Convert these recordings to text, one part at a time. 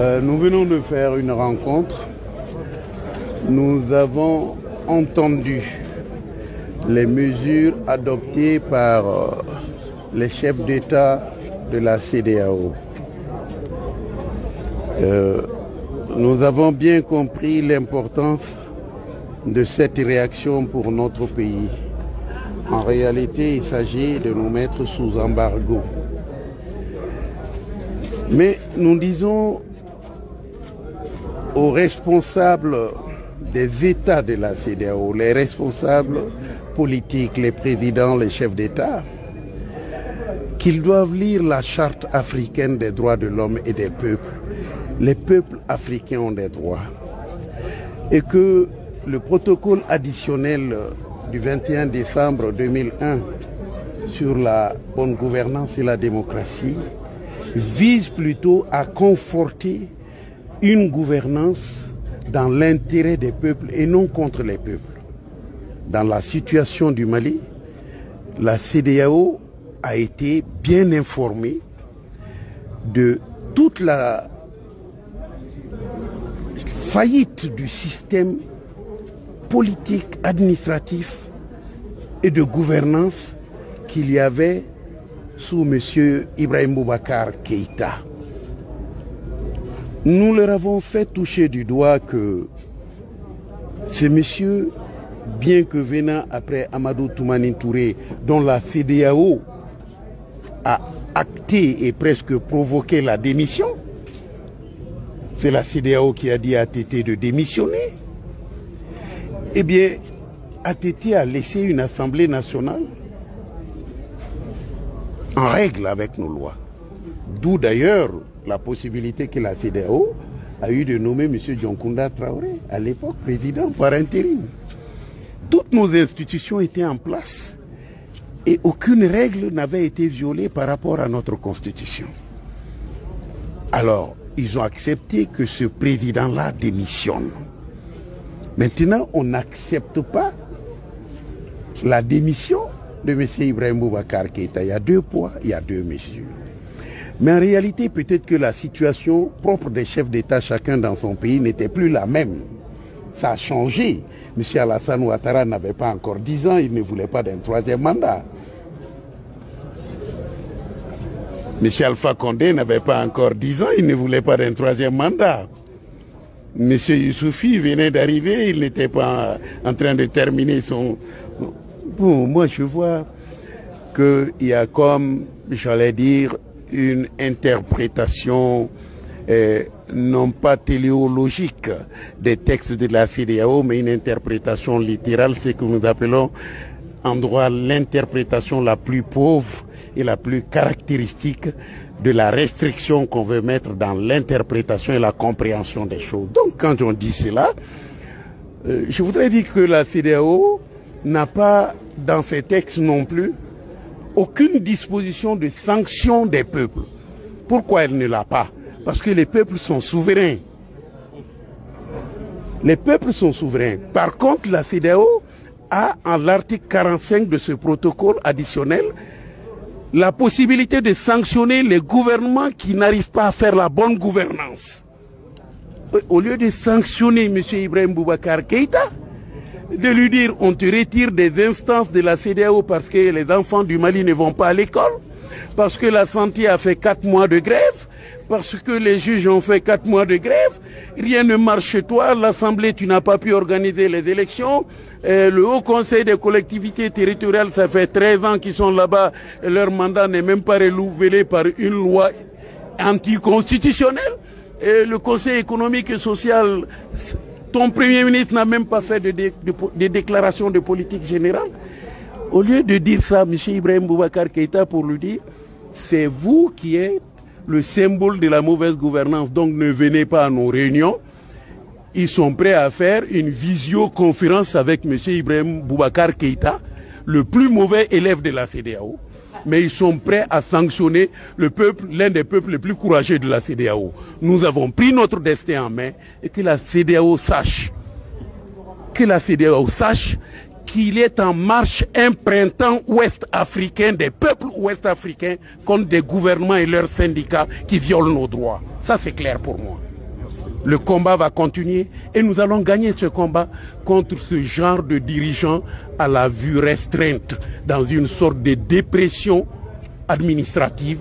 Euh, nous venons de faire une rencontre. Nous avons entendu les mesures adoptées par euh, les chefs d'État de la CDAO. Euh, nous avons bien compris l'importance de cette réaction pour notre pays. En réalité, il s'agit de nous mettre sous embargo. Mais nous disons aux responsables des États de la CDAO, les responsables politiques, les présidents, les chefs d'État, qu'ils doivent lire la charte africaine des droits de l'homme et des peuples. Les peuples africains ont des droits. Et que le protocole additionnel du 21 décembre 2001 sur la bonne gouvernance et la démocratie vise plutôt à conforter une gouvernance dans l'intérêt des peuples et non contre les peuples. Dans la situation du Mali, la CDAO a été bien informée de toute la faillite du système politique, administratif et de gouvernance qu'il y avait sous M. Ibrahim Boubacar Keïta. Nous leur avons fait toucher du doigt que ce monsieur, bien que venant après Amadou Toumani Touré, dont la CDAO a acté et presque provoqué la démission, c'est la CDAO qui a dit à Tété de démissionner. Eh bien, ATT a laissé une Assemblée nationale en règle avec nos lois. D'où d'ailleurs la possibilité que la CDAO a eu de nommer M. Djonkunda Traoré, à l'époque président par intérim. Toutes nos institutions étaient en place et aucune règle n'avait été violée par rapport à notre constitution. Alors, ils ont accepté que ce président-là démissionne. Maintenant, on n'accepte pas la démission de M. Ibrahim Boubacar Keïta. Il y a deux poids, il y a deux mesures. Mais en réalité, peut-être que la situation propre des chefs d'État, chacun dans son pays, n'était plus la même. Ça a changé. M. Alassane Ouattara n'avait pas encore 10 ans, il ne voulait pas d'un troisième mandat. M. Alpha Condé n'avait pas encore 10 ans, il ne voulait pas d'un troisième mandat. M. Youssoufi venait d'arriver, il n'était pas en train de terminer son... Bon, moi je vois qu'il y a comme, j'allais dire, une interprétation eh, non pas téléologique des textes de la CDAO, mais une interprétation littérale, ce que nous appelons en droit l'interprétation la plus pauvre et la plus caractéristique de la restriction qu'on veut mettre dans l'interprétation et la compréhension des choses. Donc quand on dit cela, euh, je voudrais dire que la CDAO n'a pas dans ses textes non plus aucune disposition de sanction des peuples. Pourquoi elle ne l'a pas? Parce que les peuples sont souverains. Les peuples sont souverains. Par contre, la CDAO a, en l'article 45 de ce protocole additionnel, la possibilité de sanctionner les gouvernements qui n'arrivent pas à faire la bonne gouvernance. Au lieu de sanctionner M. Ibrahim Boubacar Keïta, de lui dire on te retire des instances de la CDAO parce que les enfants du Mali ne vont pas à l'école, parce que la santé a fait quatre mois de grève, parce que les juges ont fait quatre mois de grève, rien ne marche chez toi, l'Assemblée, tu n'as pas pu organiser les élections, le Haut Conseil des collectivités territoriales, ça fait 13 ans qu'ils sont là-bas, leur mandat n'est même pas renouvelé par une loi anticonstitutionnelle, et le Conseil économique et social ton Premier ministre n'a même pas fait de, de, de, de politique générale. Au lieu de dire ça, M. Ibrahim Boubacar Keïta, pour lui dire, c'est vous qui êtes le symbole de la mauvaise gouvernance, donc ne venez pas à nos réunions. Ils sont prêts à faire une visioconférence avec M. Ibrahim Boubacar Keïta, le plus mauvais élève de la CDAO. Mais ils sont prêts à sanctionner le peuple, l'un des peuples les plus courageux de la CDAO. Nous avons pris notre destin en main et que la CDAO sache, que la CDAO sache qu'il est en marche un printemps ouest-africain des peuples ouest-africains contre des gouvernements et leurs syndicats qui violent nos droits. Ça, c'est clair pour moi. Le combat va continuer et nous allons gagner ce combat contre ce genre de dirigeants à la vue restreinte, dans une sorte de dépression administrative,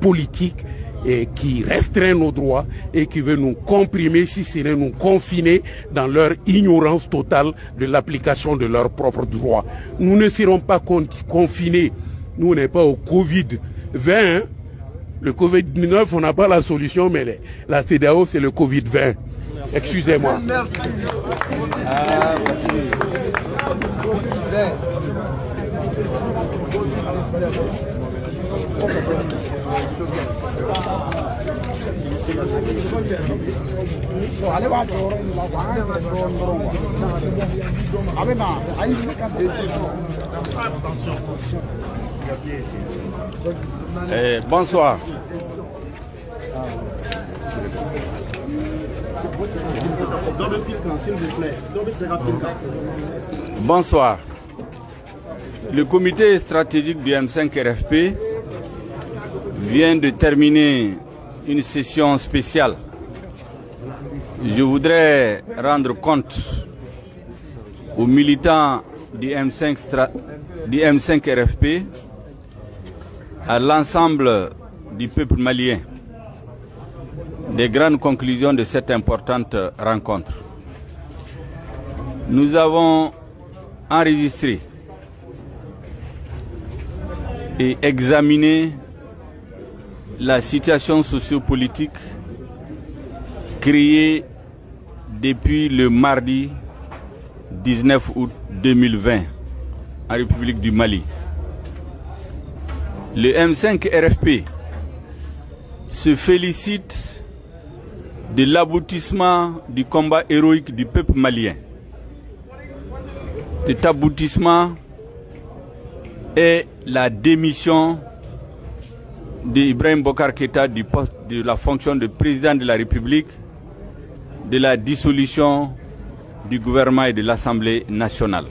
politique, qui restreint nos droits et qui veut nous comprimer, si ce n'est nous confiner dans leur ignorance totale de l'application de leurs propres droits. Nous ne serons pas confinés. Nous, n'est pas au Covid-20. Le Covid-19, on n'a pas la solution, mais la CDAO, c'est le Covid-20. Excusez-moi. Eh, bonsoir. Bonsoir. Le comité stratégique du M5 RFP vient de terminer une session spéciale. Je voudrais rendre compte aux militants du M5, du M5 RFP, à l'ensemble du peuple malien, des grandes conclusions de cette importante rencontre. Nous avons enregistré et examiné la situation sociopolitique créée depuis le mardi 19 août 2020 en République du Mali. Le M5 RFP se félicite de l'aboutissement du combat héroïque du peuple malien. Cet aboutissement est la démission d'Ibrahim Bokar Keta du poste de la fonction de président de la République, de la dissolution du gouvernement et de l'Assemblée nationale.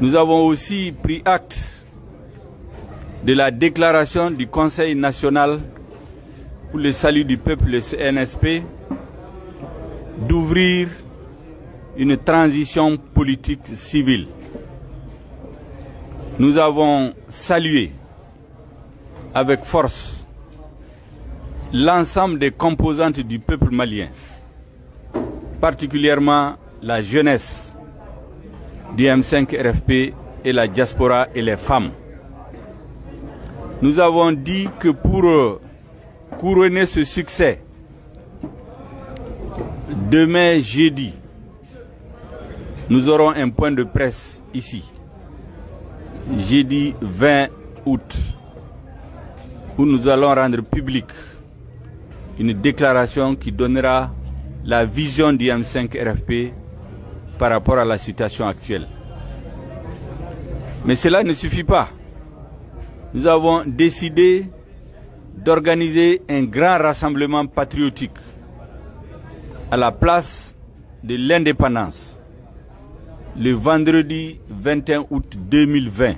Nous avons aussi pris acte de la déclaration du Conseil national pour le salut du peuple, le CNSP, d'ouvrir une transition politique civile. Nous avons salué avec force l'ensemble des composantes du peuple malien, particulièrement la jeunesse du M5 RFP et la diaspora et les femmes. Nous avons dit que pour couronner ce succès, demain jeudi, nous aurons un point de presse ici, jeudi 20 août où nous allons rendre public une déclaration qui donnera la vision du M5 RFP par rapport à la situation actuelle. Mais cela ne suffit pas. Nous avons décidé d'organiser un grand rassemblement patriotique à la place de l'indépendance le vendredi 21 août 2020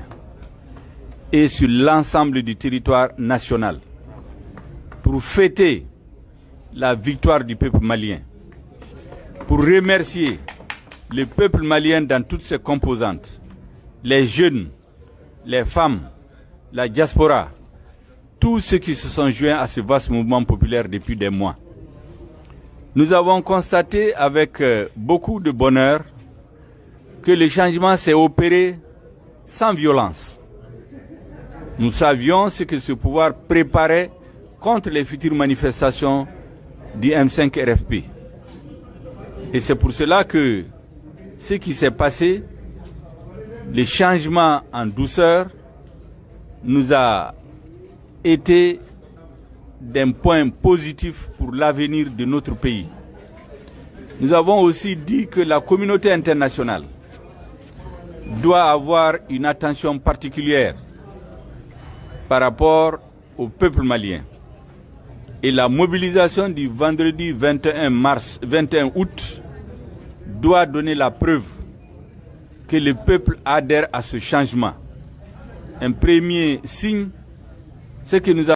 et sur l'ensemble du territoire national pour fêter la victoire du peuple malien, pour remercier le peuple malien dans toutes ses composantes, les jeunes, les femmes, la diaspora, tous ceux qui se sont joints à ce vaste mouvement populaire depuis des mois. Nous avons constaté avec euh, beaucoup de bonheur que le changement s'est opéré sans violence. Nous savions ce que ce pouvoir préparait contre les futures manifestations du M5 RFP. Et c'est pour cela que ce qui s'est passé, les changements en douceur, nous a été d'un point positif pour l'avenir de notre pays. Nous avons aussi dit que la communauté internationale doit avoir une attention particulière par rapport au peuple malien. Et la mobilisation du vendredi 21, mars, 21 août doit donner la preuve que le peuple adhère à ce changement. Un premier signe, c'est que nous avons